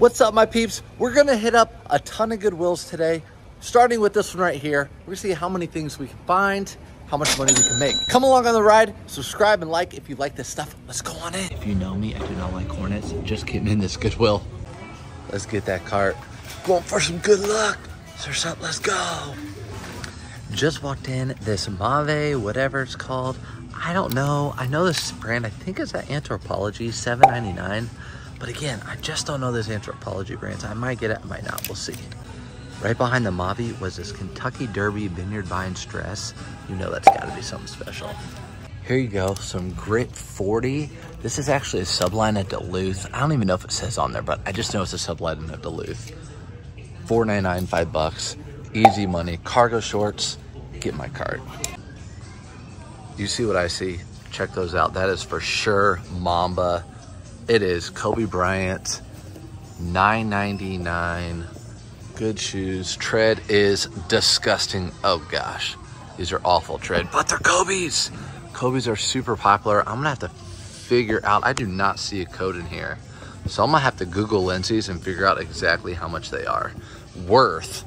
What's up, my peeps? We're gonna hit up a ton of Goodwills today, starting with this one right here. We're gonna see how many things we can find, how much money we can make. Come along on the ride, subscribe and like if you like this stuff. Let's go on in. If you know me, I do not like Hornets. Just getting in this Goodwill. Let's get that cart. Going for some good luck. Sir, something, let's go. Just walked in this Mavi, whatever it's called. I don't know. I know this brand, I think it's at Anthropologie, $7.99. But again, I just don't know this Anthropologie brands. I might get it, I might not, we'll see. Right behind the Mavi was this Kentucky Derby Vineyard Vines dress. You know that's gotta be something special. Here you go, some Grit 40. This is actually a subline at Duluth. I don't even know if it says on there, but I just know it's a subline at Duluth. $4.99, five bucks. Easy money. Cargo shorts, get my cart. You see what I see? Check those out. That is for sure Mamba. It is Kobe Bryant, $9.99. Good shoes. Tread is disgusting. Oh gosh, these are awful tread, but they're Kobe's. Kobe's are super popular. I'm gonna have to figure out, I do not see a code in here. So I'm gonna have to Google Lindsay's and figure out exactly how much they are worth.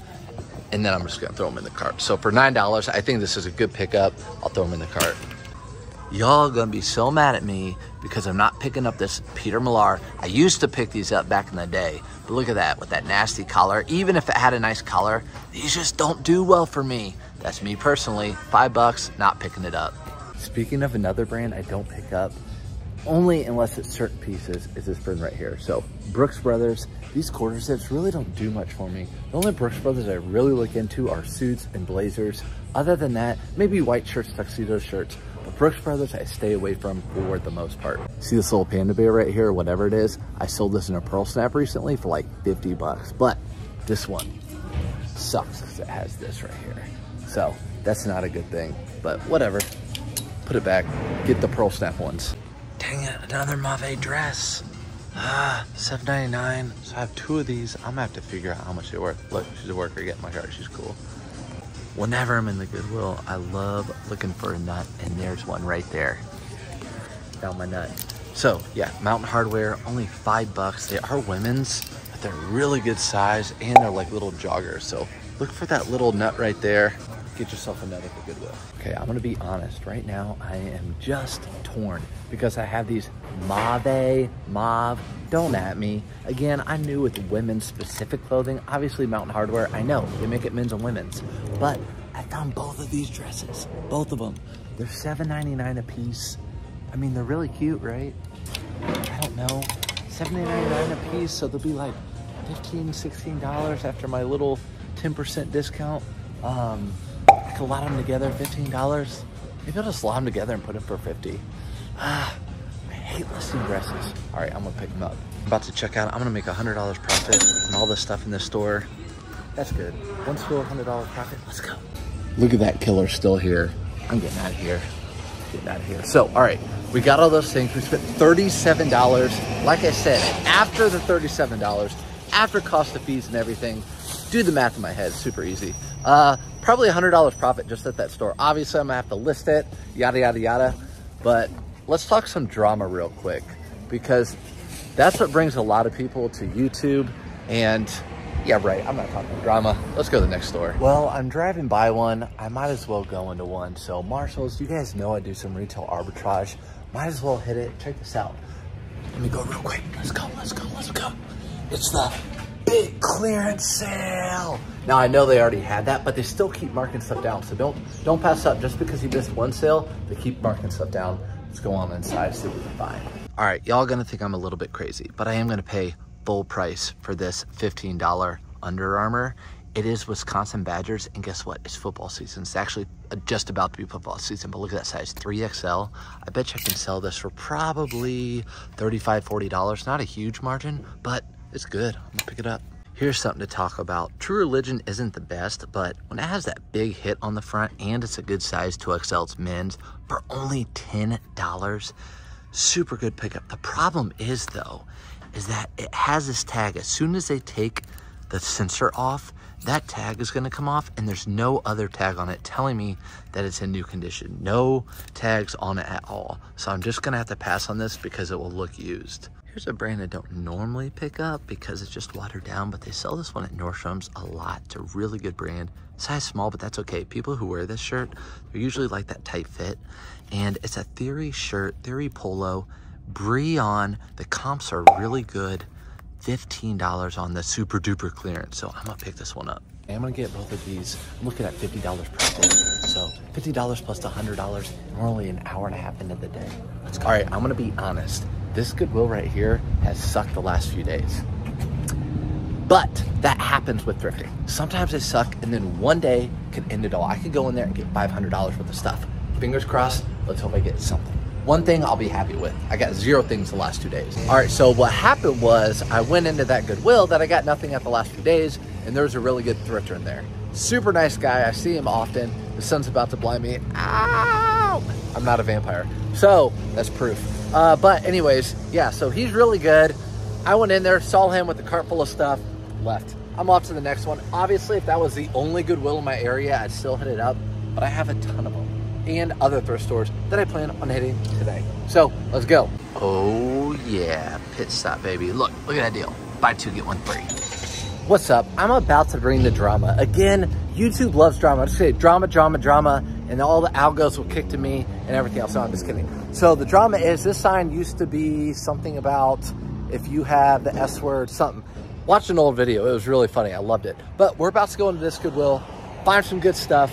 And then I'm just gonna throw them in the cart. So for $9, I think this is a good pickup. I'll throw them in the cart. Y'all gonna be so mad at me because I'm not picking up this Peter Millar. I used to pick these up back in the day, but look at that with that nasty collar. Even if it had a nice collar, these just don't do well for me. That's me personally, five bucks, not picking it up. Speaking of another brand I don't pick up, only unless it's certain pieces, is this brand right here. So Brooks Brothers, these quarter zips really don't do much for me. The only Brooks Brothers I really look into are suits and blazers. Other than that, maybe white shirts, tuxedo shirts. Brooks Brothers, I stay away from for the most part. See this little panda bear right here, whatever it is? I sold this in a pearl snap recently for like 50 bucks. But this one sucks because it has this right here. So that's not a good thing, but whatever. Put it back, get the pearl snap ones. Dang it, another Mavi dress. Ah, $7.99. So I have two of these. I'm gonna have to figure out how much they're worth. Look, she's a worker, get my card, she's cool. Whenever I'm in the Goodwill, I love looking for a nut, and there's one right there. Found my nut. So yeah, Mountain Hardwear, only five bucks. They are women's, but they're really good size, and they're like little joggers. So look for that little nut right there. Get yourself a nut at Goodwill. Okay, I'm gonna be honest. Right now, I am just torn because I have these mauve, mauve, don't at me. Again, I knew with women's specific clothing, obviously Mountain Hardwear, I know they make it men's and women's, but I found both of these dresses, both of them. They're $7.99 a piece. I mean, they're really cute, right? I don't know, $7.99 a piece, so they'll be like $15, $16 after my little 10% discount. Um, I could lot them together, $15. Maybe I'll just lot them together and put them for 50. Ah, I hate listing dresses. All right, I'm gonna pick them up. I'm about to check out. I'm gonna make a $100 profit on all this stuff in this store. That's good. One store, $100 profit. Let's go. Look at that killer still here. I'm getting out of here. Getting out of here. So, all right, we got all those things. We spent $37. Like I said, after the $37, after cost of fees and everything, do the math in my head, super easy. Uh, probably $100 profit just at that store. Obviously, I'm gonna have to list it, yada, yada, yada. But let's talk some drama real quick because that's what brings a lot of people to YouTube. And yeah, right, I'm not talking drama. Let's go to the next store. Well, I'm driving by one. I might as well go into one. So Marshalls, you guys know I do some retail arbitrage. Might as well hit it. Check this out. Let me go real quick. Let's go, let's go, let's go. It's the big clearance sale. Now I know they already had that, but they still keep marking stuff down. So don't don't pass up just because you missed one sale. They keep marking stuff down. Let's go on inside, see what we can find. All right, y'all gonna think I'm a little bit crazy, but I am gonna pay full price for this $15 Under Armour. It is Wisconsin Badgers, and guess what? It's football season. It's actually uh, just about to be football season, but look at that size, 3XL. I bet you I can sell this for probably $35, $40. Not a huge margin, but it's good. I'm gonna pick it up. Here's something to talk about. True Religion isn't the best, but when it has that big hit on the front and it's a good size 2XL, it's men's, for only $10, super good pickup. The problem is though, is that it has this tag. As soon as they take the sensor off, that tag is gonna come off and there's no other tag on it telling me that it's in new condition. No tags on it at all. So I'm just gonna have to pass on this because it will look used. Here's a brand I don't normally pick up because it's just watered down, but they sell this one at Nordstrom's a lot. It's a really good brand. Size small, but that's okay. People who wear this shirt, they're usually like that tight fit. And it's a Theory shirt, Theory polo, Breon. The comps are really good. $15 on the super duper clearance. So I'm gonna pick this one up. I'm gonna get both of these. I'm looking at $50 profit. So $50 plus the $100, and we're only an hour and a half into the day. All right, I'm gonna be honest this Goodwill right here has sucked the last few days. But that happens with thrifting. Sometimes they suck and then one day can end it all. I could go in there and get $500 worth of stuff. Fingers crossed, let's hope I get something. One thing I'll be happy with. I got zero things the last two days. All right, so what happened was I went into that Goodwill that I got nothing at the last few days and there was a really good thrifter in there. Super nice guy, I see him often. The sun's about to blind me. Ow! I'm not a vampire. So that's proof. Uh, but anyways, yeah, so he's really good. I went in there, saw him with a cart full of stuff, left. I'm off to the next one. Obviously, if that was the only Goodwill in my area, I'd still hit it up, but I have a ton of them and other thrift stores that I plan on hitting today. So let's go. Oh yeah, pit stop, baby. Look, look at that deal. Buy two, get one free. What's up? I'm about to bring the drama. Again, YouTube loves drama. I just say drama, drama, drama, and all the algos will kick to me and everything else. No, I'm just kidding. So the drama is this sign used to be something about if you have the S word, something. Watch an old video. It was really funny. I loved it. But we're about to go into this Goodwill, find some good stuff,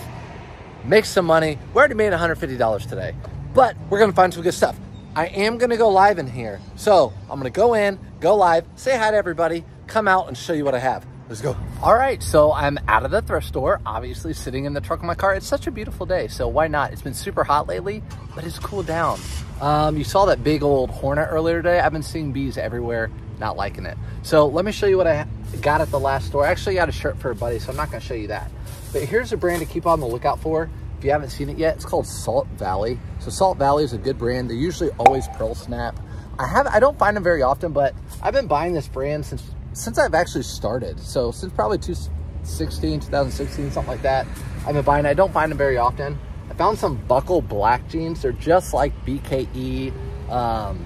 make some money. We already made $150 today, but we're going to find some good stuff. I am going to go live in here. So I'm going to go in, go live, say hi to everybody, come out and show you what I have. Let's go. All right, so I'm out of the thrift store, obviously sitting in the truck of my car. It's such a beautiful day, so why not? It's been super hot lately, but it's cooled down. Um, you saw that big old hornet earlier today. I've been seeing bees everywhere, not liking it. So let me show you what I got at the last store. I actually got a shirt for a buddy, so I'm not gonna show you that. But here's a brand to keep on the lookout for. If you haven't seen it yet, it's called Salt Valley. So Salt Valley is a good brand. They're usually always Pearl Snap. I have I don't find them very often, but I've been buying this brand since since I've actually started. So since probably 2016, 2016, something like that, I've been buying. I don't find them very often. I found some buckle black jeans. They're just like BKE. Um,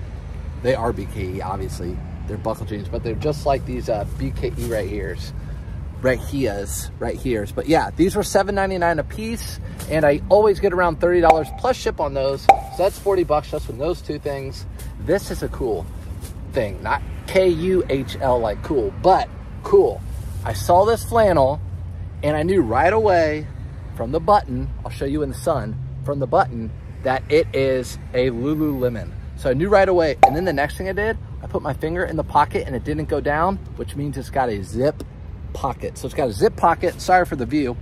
they are BKE, obviously. They're buckle jeans, but they're just like these uh, BKE right here's. Right here's, right here's. But yeah, these were $7.99 a piece, and I always get around $30 plus ship on those. So that's 40 bucks just from those two things. This is a cool thing, not K-U-H-L like cool, but cool. I saw this flannel and I knew right away from the button, I'll show you in the sun, from the button that it is a Lululemon. So I knew right away. And then the next thing I did, I put my finger in the pocket and it didn't go down, which means it's got a zip pocket. So it's got a zip pocket, sorry for the view.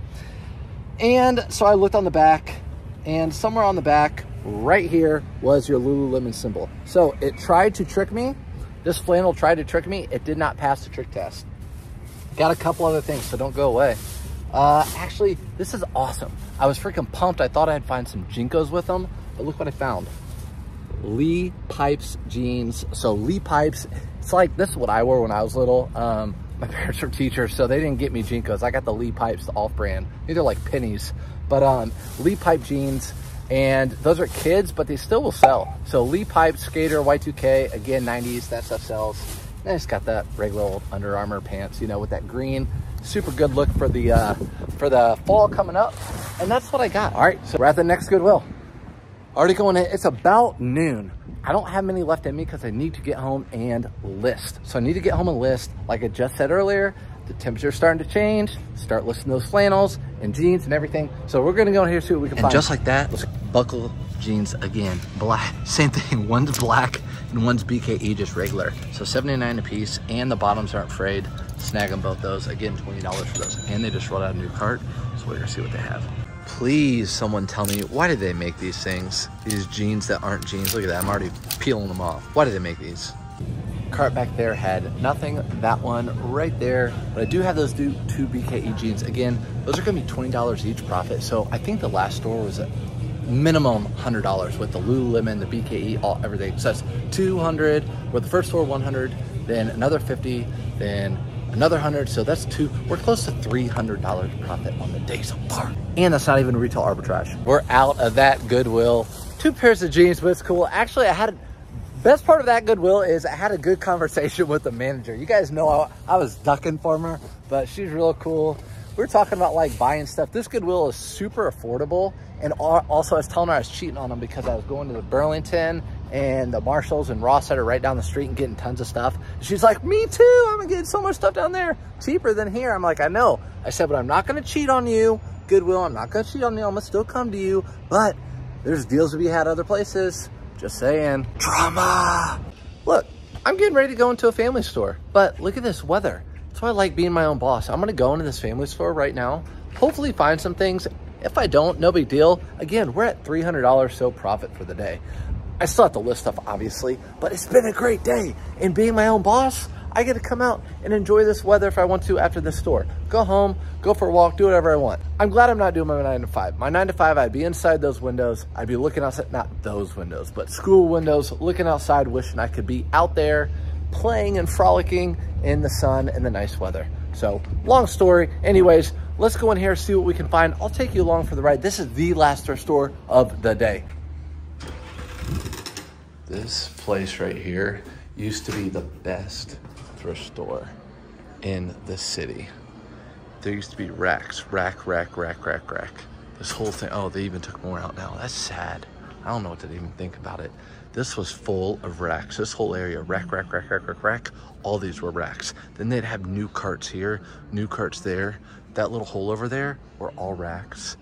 And so I looked on the back and somewhere on the back, right here was your Lululemon symbol. So it tried to trick me this flannel tried to trick me. It did not pass the trick test. Got a couple other things, so don't go away. Uh, actually, this is awesome. I was freaking pumped. I thought I'd find some JNCOs with them, but look what I found. Lee Pipes jeans. So Lee Pipes, it's like, this is what I wore when I was little. Um, my parents were teachers, so they didn't get me JNCOs. I got the Lee Pipes, the off brand. These are like pennies. But um, Lee Pipe jeans, and those are kids, but they still will sell. So Lee Pipe, Skater, Y2K, again, 90s, that stuff sells. And it's got that regular old Under Armour pants, you know, with that green. Super good look for the uh, for the fall coming up. And that's what I got. All right, so we're at the next Goodwill. Already going in, it's about noon. I don't have many left in me because I need to get home and list. So I need to get home and list, like I just said earlier, the temperature's starting to change, start listing those flannels and jeans and everything. So we're gonna go in here see what we can and find. just like that, buckle jeans again, black, same thing. One's black and one's BKE, just regular. So 79 a piece and the bottoms aren't frayed. Snag them both those. Again, $20 for those. And they just rolled out a new cart. So we're gonna see what they have. Please, someone tell me, why did they make these things? These jeans that aren't jeans. Look at that, I'm already peeling them off. Why did they make these? cart back there had nothing. That one right there. But I do have those two, BKE jeans. Again, those are gonna be $20 each profit. So I think the last store was minimum $100 with the Lululemon, the BKE, all everything. So that's 200, with the first store 100, then another 50, then another 100. So that's two, we're close to $300 profit on the day so far. And that's not even retail arbitrage. We're out of that Goodwill. Two pairs of jeans, but it's cool. Actually, I had Best part of that Goodwill is I had a good conversation with the manager. You guys know I, I was ducking from her, but she's real cool. We were talking about like buying stuff. This Goodwill is super affordable. And also I was telling her I was cheating on them because I was going to the Burlington and the Marshalls and Ross that are right down the street and getting tons of stuff. She's like, me too. I'm getting so much stuff down there. Cheaper than here. I'm like, I know. I said, but I'm not going to cheat on you. Goodwill, I'm not going to cheat on you. I'm going to still come to you. But there's deals to be had other places. Just saying. Drama. Look, I'm getting ready to go into a family store. But look at this weather. Why I like being my own boss. I'm to go into this family store right now. Hopefully find some things. If I don't, no big deal. Again, we're at $300 so profit for the day. I still have to list stuff, obviously, but it's been a great day. And being my own boss, I get to come out and enjoy this weather if I want to after the store. Go home, go for a walk, do whatever I want. I'm glad I'm not doing my nine to five. My nine to five, I'd be inside those windows. I'd be looking outside, not those windows, but school windows, looking outside, wishing I could be out there playing and frolicking in the sun and the nice weather. So long story. Anyways, let's go in here, see what we can find. I'll take you along for the ride. This is the last thrift store of the day. This place right here used to be the best thrift store in the city. There used to be racks, rack, rack, rack, rack, rack. This whole thing, oh, they even took more out now. That's sad. I don't know what to even think about it. This was full of racks. This whole area, rack, rack, rack, rack, rack, rack. All these were racks. Then they'd have new carts here, new carts there. That little hole over there were all racks.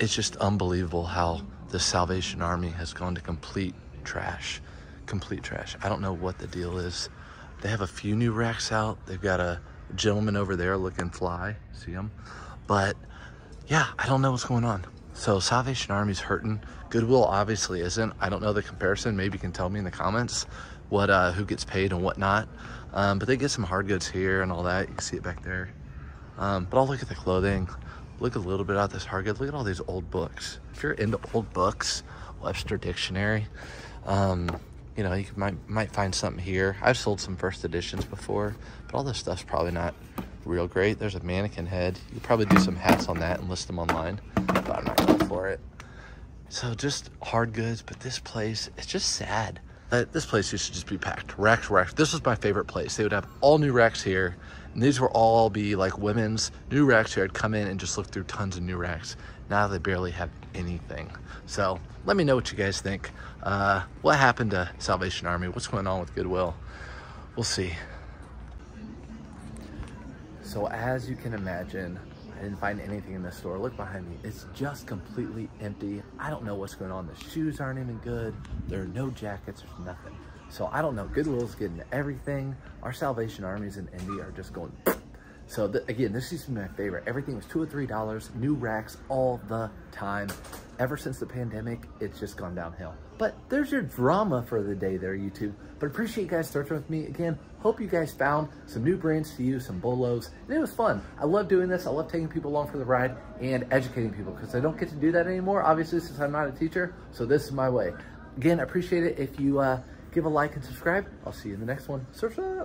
It's just unbelievable how the Salvation Army has gone to complete trash. Complete trash. I don't know what the deal is. They have a few new racks out. They've got a gentleman over there looking fly. See him? But yeah, I don't know what's going on. So Salvation Army's hurting. Goodwill obviously isn't. I don't know the comparison. Maybe you can tell me in the comments what uh, who gets paid and whatnot. Um, but they get some hard goods here and all that. You can see it back there. Um, but I'll look at the clothing. Look a little bit at this hard goods. Look at all these old books. If you're into old books, Webster Dictionary, um, you know, you might might find something here. I've sold some first editions before, but all this stuff's probably not real great. There's a mannequin head. You probably do some hats on that and list them online, I'm not going for it. So just hard goods, but this place, it's just sad. Uh, this place used to just be packed. Racks, racks. This was my favorite place. They would have all new racks here, and these would all be like women's new racks here. I'd come in and just look through tons of new racks. Now they barely have anything. So let me know what you guys think. Uh, what happened to Salvation Army? What's going on with Goodwill? We'll see. So as you can imagine, I didn't find anything in the store. Look behind me. It's just completely empty. I don't know what's going on. The shoes aren't even good. There are no jackets. There's nothing. So I don't know. Goodwill's getting everything. Our Salvation Armies in Indy are just going so the, again, this used to be my favorite. Everything was two or three dollars, new racks all the time. Ever since the pandemic, it's just gone downhill. But there's your drama for the day there, YouTube. But appreciate you guys starting with me again. Hope you guys found some new brands to use, some bolos, and it was fun. I love doing this. I love taking people along for the ride and educating people because I don't get to do that anymore, obviously, since I'm not a teacher. So this is my way. Again, appreciate it if you uh, give a like and subscribe. I'll see you in the next one. Surf's up.